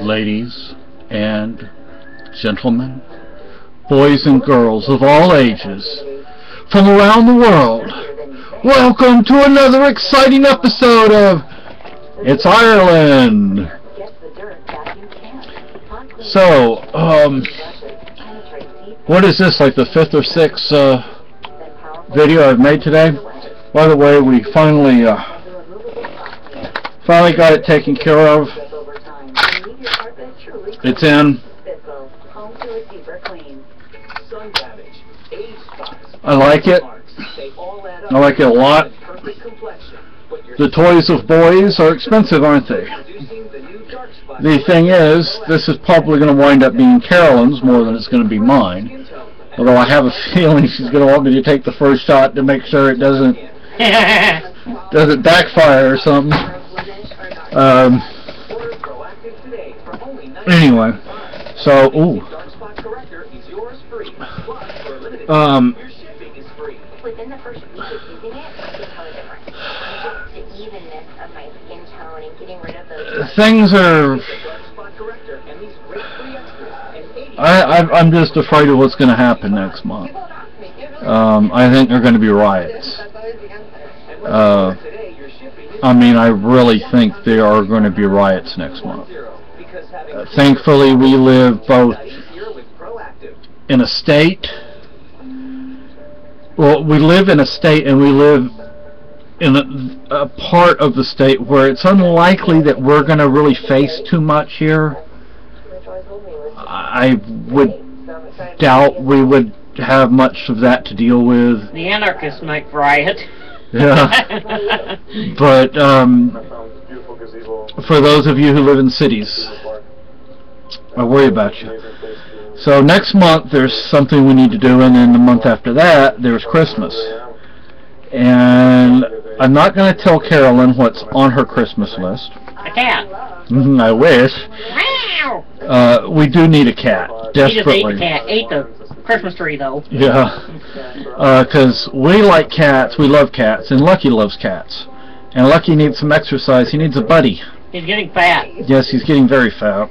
ladies and gentlemen, boys and girls of all ages, from around the world, welcome to another exciting episode of It's Ireland. So, um, what is this, like the fifth or sixth uh, video I've made today? By the way, we finally, uh, finally got it taken care of. It's in. I like it. I like it a lot. The toys of boys are expensive, aren't they? The thing is, this is probably going to wind up being Carolyn's more than it's going to be mine. Although I have a feeling she's going to want me to take the first shot to make sure it doesn't doesn't backfire or something. Um, Anyway, so ooh. Um. Within the first week of using it, the. Things are. I, I I'm just afraid of what's going to happen next month. Um, I think there are going to be riots. Uh, I mean, I really think there are going to be riots next month. Thankfully, we live both in a state. Well, we live in a state and we live in a, a part of the state where it's unlikely that we're going to really face too much here. I would doubt we would have much of that to deal with. The anarchists might riot. Yeah. but um, for those of you who live in cities, I worry about you. So next month there's something we need to do, and then the month after that there's Christmas. And I'm not going to tell Carolyn what's on her Christmas list. A cat. Mhm, I wish. Uh, we do need a cat He just ate desperately. the cat. Ate the Christmas tree, though. Yeah, because uh, we like cats, we love cats, and Lucky loves cats. And Lucky needs some exercise. He needs a buddy. He's getting fat. Yes, he's getting very fat.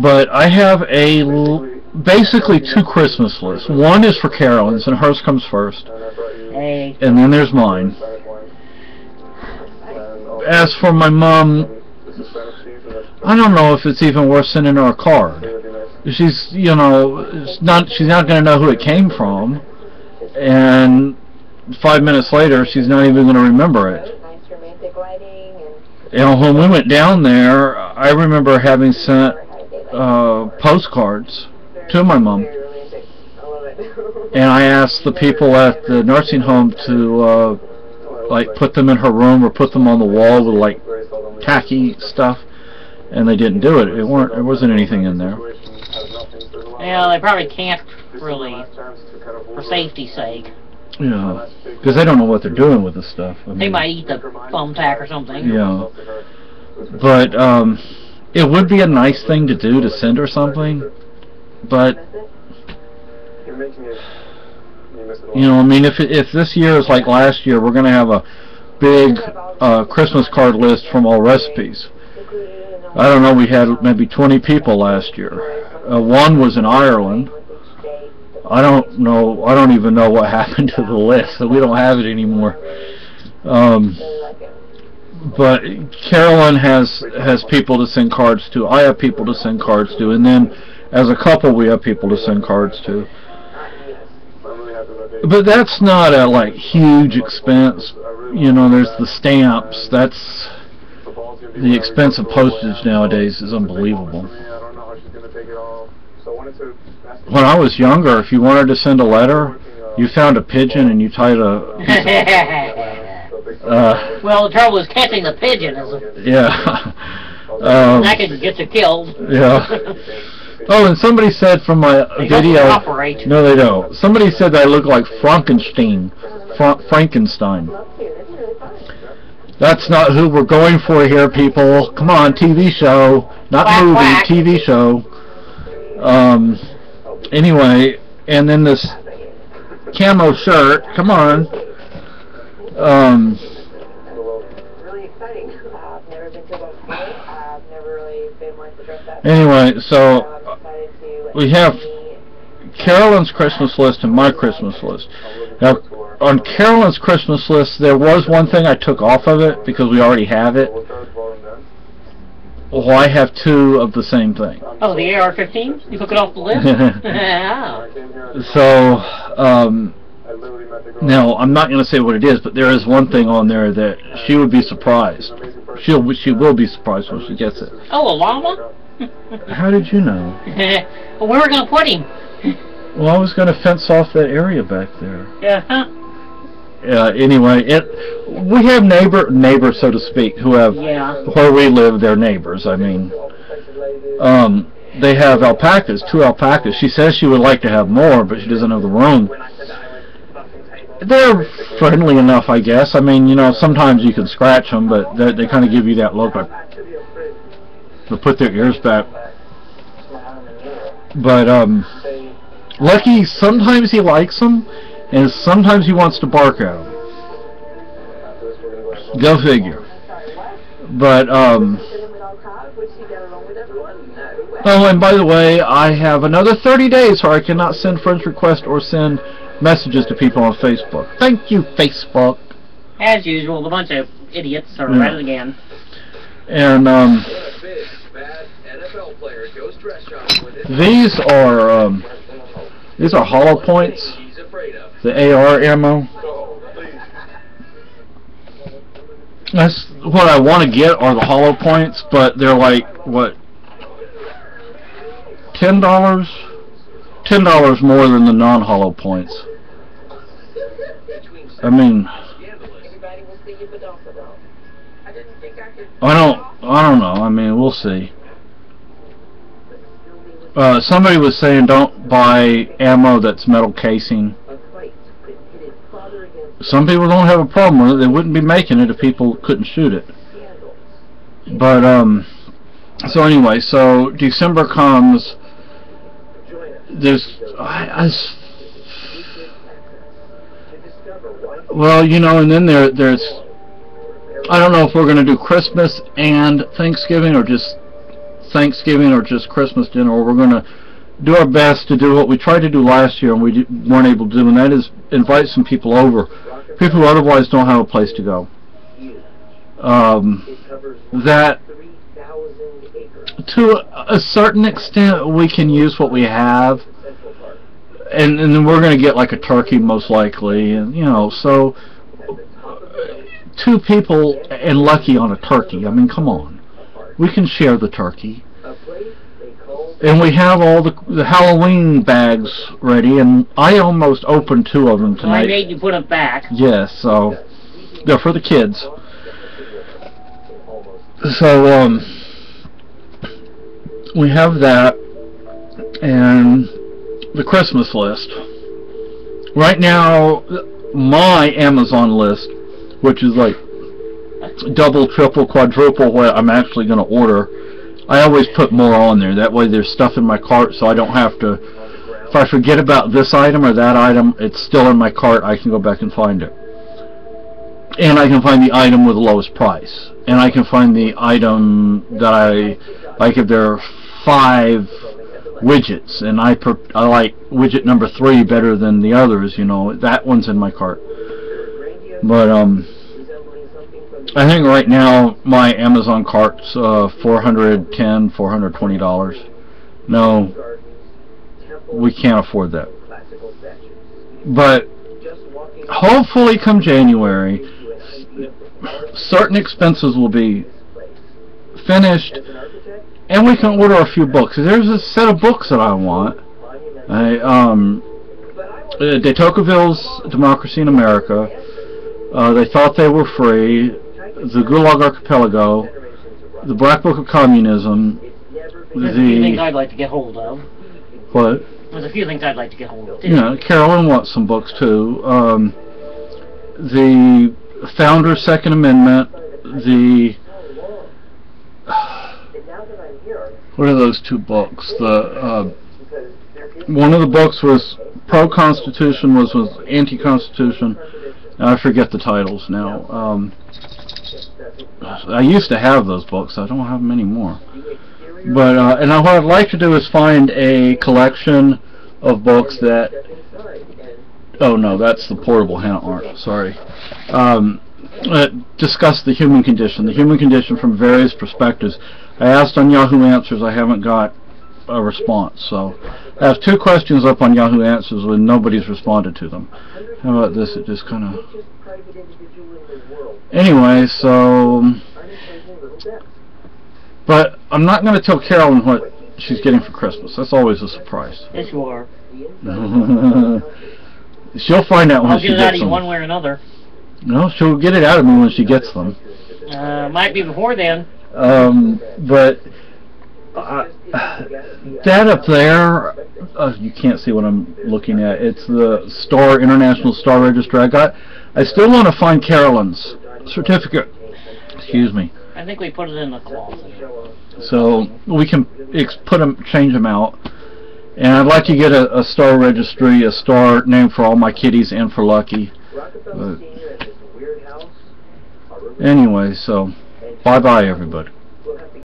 But I have a l- basically two Christmas lists. One is for Carolyn's, and hers comes first, Hey. and then there's mine. As for my mom, I don't know if it's even worth sending her a card. She's, you know, not. She's not going to know who it came from, and five minutes later, she's not even going to remember it. You know, when we went down there, I remember having sent uh, postcards to my mom, and I asked the people at the nursing home to uh, like put them in her room or put them on the wall with like tacky stuff, and they didn't do it. It weren't. There wasn't anything in there. Well, they probably can't really, for safety's sake. Yeah, because they don't know what they're doing with the stuff. I They might eat the thumbtack or something. Yeah, but um, it would be a nice thing to do to send her something, but you know, I mean, if if this year is like last year, we're gonna have a big uh, Christmas card list from all recipes. I don't know. We had maybe 20 people last year. Uh, one was in Ireland. I don't know. I don't even know what happened to the list. We don't have it anymore. Um, but Carolyn has has people to send cards to. I have people to send cards to, and then as a couple, we have people to send cards to. But that's not a like huge expense. You know, there's the stamps. That's the expense of postage nowadays is unbelievable. When I was younger, if you wanted to send a letter, you found a pigeon and you tied a uh, well, the trouble is catching the pigeon. Is a, yeah. um, that could get you killed. Yeah. Oh, and somebody said from my They don't video. No, they don't. Somebody said that I look like Frankenstein. Fra- Frankenstein. That's not who we're going for here, people. Come on, TV show, not Quack, movie, quack. TV show. Um. Anyway, and then this camo shirt. Come on. Um. exciting. Uh, I've never been to one before. I've never really been one to dress up. Anyway, so So I'm excited to we have see Carolyn's Christmas list and my Christmas list. Now, on Carolyn's Christmas list, there was one thing I took off of it because we already have it. Well, I have two of the same thing. Oh, the AR-15? You took it off the list? yeah. So, um, now I'm not going to say what it is, but there is one thing on there that she would be surprised. She'll she will be surprised when she gets it. Oh, a llama? How did you know? well, where are we going to put him? Well, I was going to fence off that area back there. Yeah. Uh, anyway, it we have neighbor neighbors, so to speak, who have Yeah. where we live. They're neighbors. I mean, um, they have alpacas, two alpacas. She says she would like to have more, but she doesn't have the room. They're friendly enough, I guess. I mean, you know, sometimes you can scratch them, but they, they kind of give you that look like to put their ears back. But um, Lucky, sometimes he likes them, and sometimes he wants to bark at them. Go figure. But um, sitting with all crowd, would she get along with everyone? No way. oh, and by the way, I have another 30 days where I cannot send friends requests or send messages to people on Facebook. Thank you, Facebook. As usual, a bunch of idiots are Yeah. at it again. And um, these are um, these are hollow points, the AR ammo. That's what I want to get are the hollow points, but they're like what ten dollars, ten dollars more than the non-hollow points. I mean, I don't, I don't know. I mean, we'll see. Uh, somebody was saying don't buy ammo that's metal casing. Some people don't have a problem with it. They wouldn't be making it if people couldn't shoot it. But um, so anyway, so December comes. There's, I, I well, you know, and then there, there's. I don't know if we're going to do Christmas and Thanksgiving, or just Thanksgiving, or just Christmas dinner, or we're going to do our best to do what we tried to do last year and we weren't able to do, and that is invite some people over, people who otherwise don't have a place to go. Um, that 3,000 acres. to a certain extent we can use what we have and and then we're going to get like a turkey most likely and you know so At the top of the hill, two people and lucky on a turkey. I mean come on. We can share the turkey. A place they call and we have all the the halloween bags ready and i almost opened two of them So I tonight. made you put them back. yes so they're for the kids. So um we have that and the christmas list. Right now my amazon list which is like double triple quadruple what i'm actually going to order i always put more on there that way there's stuff in my cart so i don't have to if i forget about this item or that item it's still in my cart i can go back and find it and I can find the item with the lowest price. And I can find the item that I like if there are five widgets, and I per, I like widget number three better than the others. You know that one's in my cart. But um, I think right now my Amazon cart's uh, 410 420 dollars. No, we can't afford that. But hopefully, come January, certain expenses will be finished And we can order a few books. There's a set of books that I want. I um, uh, De Tocqueville's Democracy in America. Uh, they thought they were free. The Gulag Archipelago. generations of rock. The Black Book of Communism. It's never been There's a few things I'd like to get hold of. What? There's a few things I'd like to get hold of. too. You know, Carolyn wants some books too. Um, the Founder's Second Amendment. The so long. And now that I'm here, what are those two books? The uh, because there is one of the books was pro-constitution, was was anti-constitution. I forget the titles now. Um, I used to have those books. I don't have them anymore. But uh, and I, what I'd like to do is find a collection of books that. Oh no, that's the portable hand art. Sorry. Um, uh, discuss the human condition, the human condition from various perspectives. I asked on Yahoo Answers. I haven't got a response. So I have two questions up on Yahoo Answers when nobody's responded to them. How about this? It just kind of. Anyway, so. But I'm not going to tell Carolyn what she's getting for Christmas. That's always a surprise. Yes, you are. she'll find out when I'll she get it out of you one way or another. No, she'll get it out of me when she gets them. Uh, might be before then. Um, but uh, that up there, uh, you can't see what I'm looking at. It's the Star International Star Register. I got. I still want to find Carolyn's certificate. Excuse me. I think we put it in the closet. So we can put them, change them out. And I'd like to get a, a star registry, a star name for all my kitties and for Lucky. But anyway, so bye bye everybody.